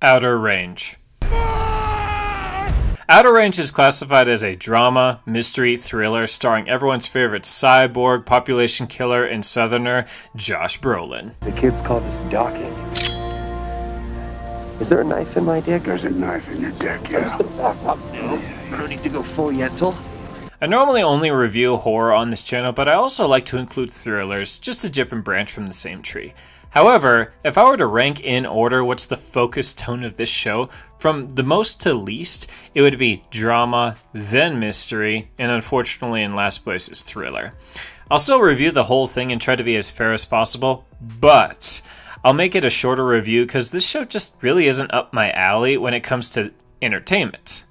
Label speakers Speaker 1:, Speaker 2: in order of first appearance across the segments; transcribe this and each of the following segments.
Speaker 1: Outer Range. Outer Range is classified as a drama, mystery, thriller starring everyone's favorite cyborg, population killer, and southerner, Josh Brolin.
Speaker 2: The kids call this docking. Is there a knife in my dick?
Speaker 3: There's a knife in your dick, yeah.
Speaker 2: I don't need to go full Yentl.
Speaker 1: I normally only review horror on this channel, but I also like to include thrillers, just a different branch from the same tree. However, if I were to rank in order what's the focus tone of this show, from the most to least, it would be drama, then mystery, and unfortunately, in last place is thriller. I'll still review the whole thing and try to be as fair as possible, but I'll make it a shorter review because this show just really isn't up my alley when it comes to entertainment.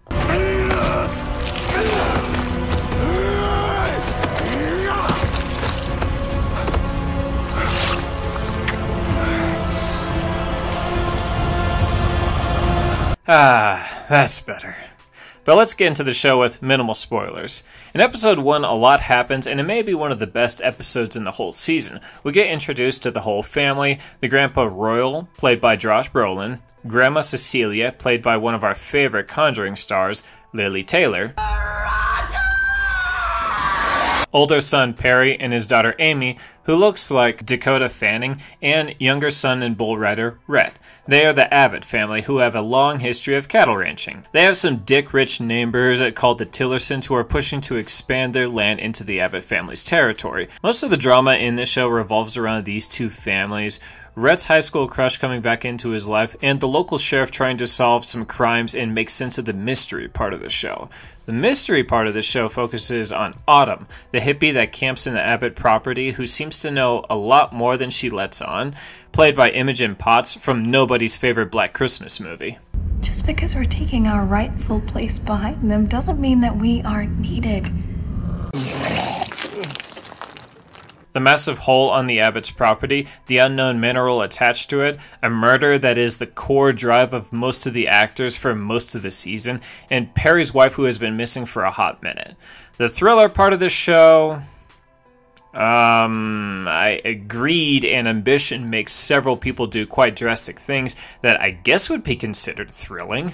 Speaker 1: Ah, that's better. But let's get into the show with minimal spoilers. In episode 1, a lot happens, and it may be one of the best episodes in the whole season. We get introduced to the whole family the Grandpa Royal, played by Josh Brolin, Grandma Cecilia, played by one of our favorite Conjuring stars, Lili Taylor, older son Perry and his daughter Amy, who looks like Dakota Fanning, and younger son and bull rider Rhett. They are the Abbott family, who have a long history of cattle ranching. They have some dick rich neighbors called the Tillersons who are pushing to expand their land into the Abbott family's territory. Most of the drama in this show revolves around these two families. Rhett's high school crush coming back into his life, and the local sheriff trying to solve some crimes and make sense of the mystery part of the show. The mystery part of the show focuses on Autumn, the hippie that camps in the Abbott property who seems to know a lot more than she lets on, played by Imogen Poots from nobody's favorite Black Christmas movie.
Speaker 4: Just because we're taking our rightful place behind them doesn't mean that we aren't needed.
Speaker 1: The massive hole on the Abbott's property, the unknown mineral attached to it, a murder that is the core drive of most of the actors for most of the season, and Perry's wife who has been missing for a hot minute. The thriller part of the show. Um, I agreed, and ambition makes several people do quite drastic things that I guess would be considered thrilling.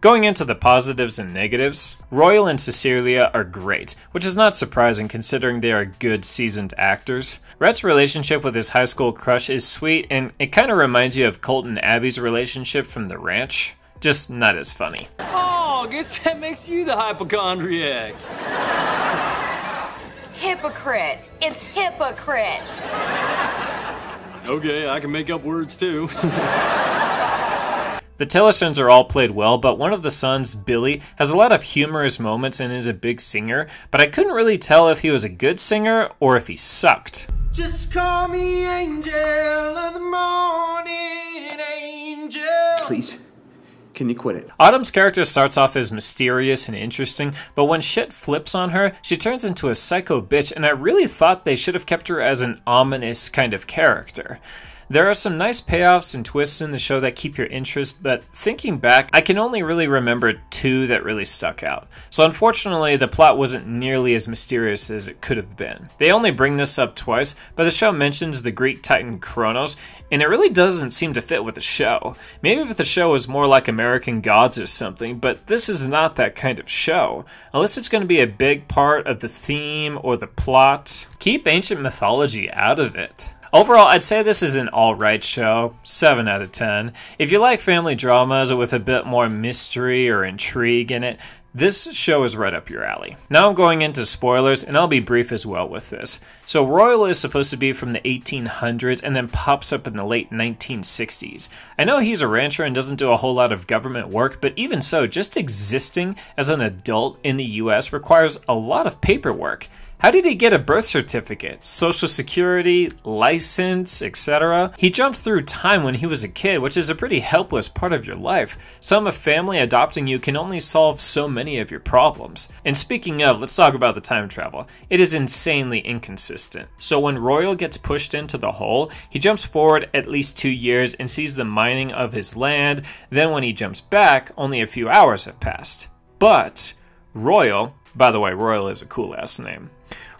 Speaker 1: Going into the positives and negatives, Royal and Cecilia are great, which is not surprising considering they are good seasoned actors. Rhett's relationship with his high school crush is sweet, and it kind of reminds you of Colt and Abby's relationship from the ranch, just not as funny.
Speaker 5: Oh, guess that makes you the hypochondriac.
Speaker 6: Hypocrite. It's hypocrite.
Speaker 5: Okay, I can make up words too.
Speaker 1: The Tillersons are all played well, but one of the sons, Billy, has a lot of humorous moments and is a big singer, but I couldn't really tell if he was a good singer or if he sucked.
Speaker 7: Just call me angel of the morning, angel.
Speaker 2: Please, can you quit it?
Speaker 1: Autumn's character starts off as mysterious and interesting, but when shit flips on her, she turns into a psycho bitch, and I really thought they should have kept her as an ominous kind of character. There are some nice payoffs and twists in the show that keep your interest, but thinking back, I can only really remember two that really stuck out. So unfortunately, the plot wasn't nearly as mysterious as it could have been. They only bring this up twice, but the show mentions the Greek titan Kronos, and it really doesn't seem to fit with the show. Maybe if the show was more like American Gods or something, but this is not that kind of show. Unless it's going to be a big part of the theme or the plot, keep ancient mythology out of it. Overall, I'd say this is an alright show, 7 out of 10. If you like family dramas with a bit more mystery or intrigue in it, this show is right up your alley. Now I'm going into spoilers, and I'll be brief as well with this. So, Royal is supposed to be from the 1800s and then pops up in the late 1960s. I know he's a rancher and doesn't do a whole lot of government work, but even so, just existing as an adult in the US requires a lot of paperwork. How did he get a birth certificate, social security, license, etc.? He jumped through time when he was a kid, which is a pretty helpless part of your life. Some a family adopting you can only solve so many of your problems. And speaking of, let's talk about the time travel. It is insanely inconsistent. So when Royal gets pushed into the hole, he jumps forward at least two years and sees the mining of his land. Then when he jumps back, only a few hours have passed. But Royal, by the way, Royal is a cool ass name.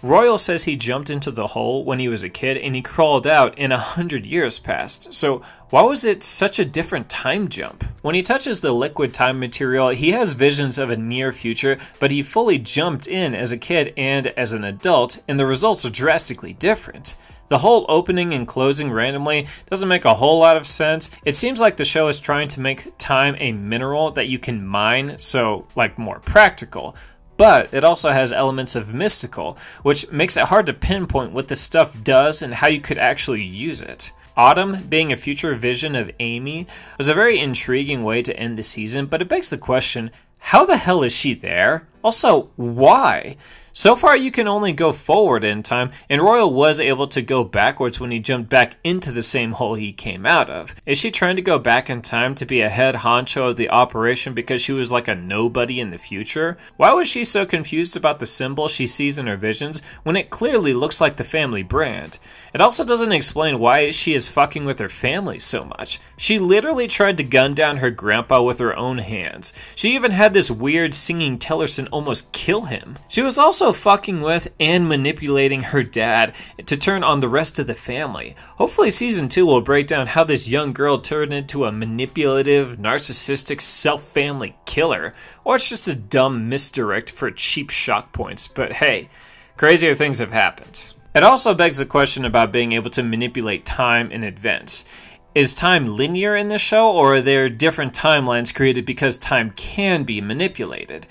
Speaker 1: Royal says he jumped into the hole when he was a kid and he crawled out and a hundred years passed. So why was it such a different time jump? When he touches the liquid time material, he has visions of a near future, but he fully jumped in as a kid and as an adult, and the results are drastically different. The whole opening and closing randomly doesn't make a whole lot of sense. It seems like the show is trying to make time a mineral that you can mine, so, like, more practical. But it also has elements of mystical, which makes it hard to pinpoint what this stuff does and how you could actually use it. Autumn being a future vision of Amy was a very intriguing way to end the season, but it begs the question how the hell is she there? Also, why? So far, you can only go forward in time, and Royal was able to go backwards when he jumped back into the same hole he came out of. Is she trying to go back in time to be a head honcho of the operation because she was like a nobody in the future? Why was she so confused about the symbol she sees in her visions when it clearly looks like the family brand? It also doesn't explain why she is fucking with her family so much. She literally tried to gun down her grandpa with her own hands. She even had this weird singing Tillerson almost kill him. She was also fucking with and manipulating her dad to turn on the rest of the family. Hopefully, season 2 will break down how this young girl turned into a manipulative, narcissistic, self family killer, or it's just a dumb misdirect for cheap shock points. But hey, crazier things have happened. It also begs the question about being able to manipulate time in advance. Is time linear in this show, or are there different timelines created because time can be manipulated?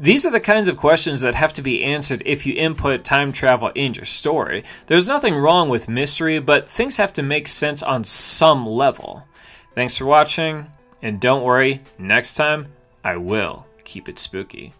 Speaker 1: These are the kinds of questions that have to be answered if you input time travel in your story. There's nothing wrong with mystery, but things have to make sense on some level. Thanks for watching, and don't worry, next time I will keep it spooky.